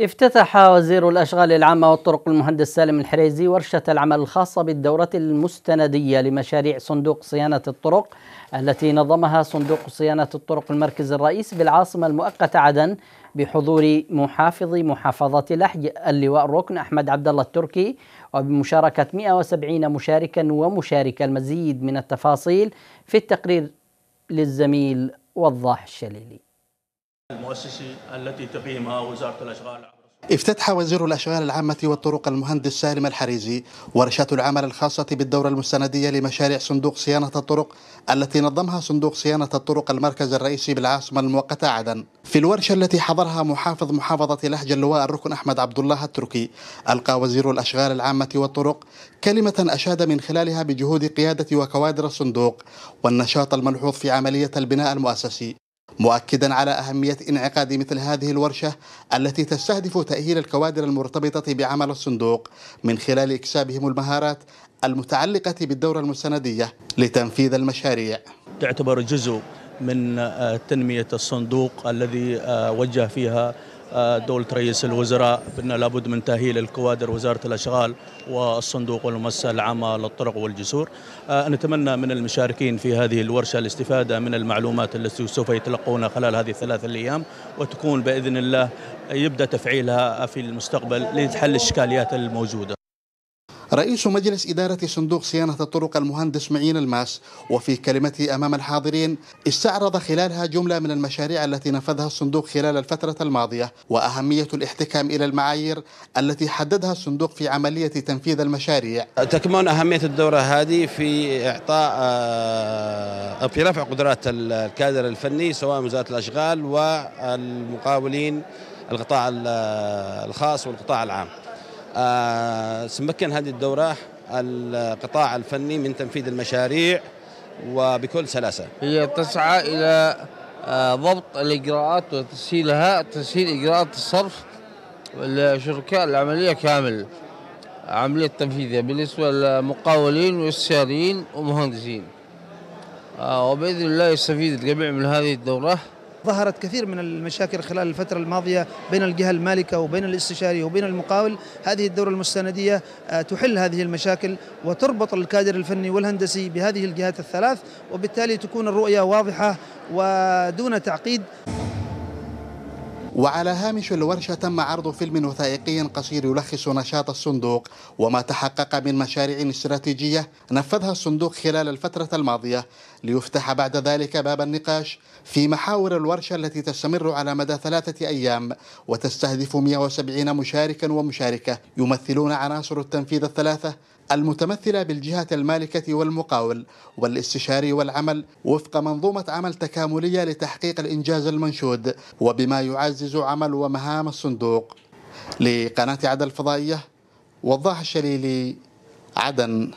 افتتح وزير الأشغال العامة والطرق المهندس سالم الحريزي ورشة العمل الخاصة بالدورة المستندية لمشاريع صندوق صيانة الطرق التي نظمها صندوق صيانة الطرق المركز الرئيس بالعاصمة المؤقتة عدن بحضور محافظ محافظة لحج اللواء الركن أحمد عبد الله التركي وبمشاركة 170 مشاركا ومشاركة المزيد من التفاصيل في التقرير للزميل وضاح الشليلي. المؤسسي التي تقيمها وزارة الأشغال افتتح وزير الأشغال العامة والطرق المهندس سالم الحريزي ورشة العمل الخاصة بالدورة المستندية لمشاريع صندوق صيانة الطرق التي نظمها صندوق صيانة الطرق المركز الرئيسي بالعاصمة المؤقتة عدن. في الورشة التي حضرها محافظ محافظة لهج اللواء الركن أحمد عبد الله التركي ألقى وزير الأشغال العامة والطرق كلمة أشاد من خلالها بجهود قيادة وكوادر الصندوق والنشاط الملحوظ في عملية البناء المؤسسي. مؤكدا على أهمية انعقاد مثل هذه الورشة التي تستهدف تأهيل الكوادر المرتبطة بعمل الصندوق من خلال إكسابهم المهارات المتعلقة بالدورة المستندية لتنفيذ المشاريع. تعتبر جزء من تنمية الصندوق الذي وجه فيها دولة رئيس الوزراء بأن لابد من تأهيل الكوادر وزارة الأشغال والصندوق والمؤسسة العامة للطرق والجسور. نتمنى من المشاركين في هذه الورشة الاستفادة من المعلومات التي سوف يتلقونها خلال هذه الثلاث الأيام وتكون بإذن الله يبدأ تفعيلها في المستقبل لحل الإشكاليات الموجودة. رئيس مجلس إدارة صندوق صيانة الطرق المهندس معين الماس وفي كلمته أمام الحاضرين استعرض خلالها جملة من المشاريع التي نفذها الصندوق خلال الفترة الماضية وأهمية الاحتكام إلى المعايير التي حددها الصندوق في عملية تنفيذ المشاريع. تكمن أهمية الدورة هذه في إعطاء في رفع قدرات الكادر الفني سواء وزارة الأشغال والمقاولين القطاع الخاص والقطاع العام. آه سمكن هذه الدورة القطاع الفني من تنفيذ المشاريع وبكل سلاسة. هي تسعى إلى آه ضبط الإجراءات وتسهيلها تسهيل إجراءات الصرف لشركاء العملية كامل. عملية تنفيذها بالنسبة للمقاولين والاستشاريين ومهندسين. آه وبإذن الله يستفيد الجميع من هذه الدورة. ظهرت كثير من المشاكل خلال الفترة الماضية بين الجهة المالكة وبين الاستشاري وبين المقاول. هذه الدورة المستندية تحل هذه المشاكل وتربط الكادر الفني والهندسي بهذه الجهات الثلاث وبالتالي تكون الرؤية واضحة ودون تعقيد. وعلى هامش الورشة تم عرض فيلم وثائقي قصير يلخص نشاط الصندوق وما تحقق من مشاريع استراتيجية نفذها الصندوق خلال الفترة الماضية. ليفتح بعد ذلك باب النقاش في محاور الورشة التي تستمر على مدى ثلاثة أيام وتستهدف 170 مشاركا ومشاركة يمثلون عناصر التنفيذ الثلاثة المتمثلة بالجهة المالكة والمقاول والاستشاري والعمل وفق منظومة عمل تكاملية لتحقيق الإنجاز المنشود. وبما يعزز عمل ومهام الصندوق لقناة عدن الفضائية وضاح الشليلي عدن.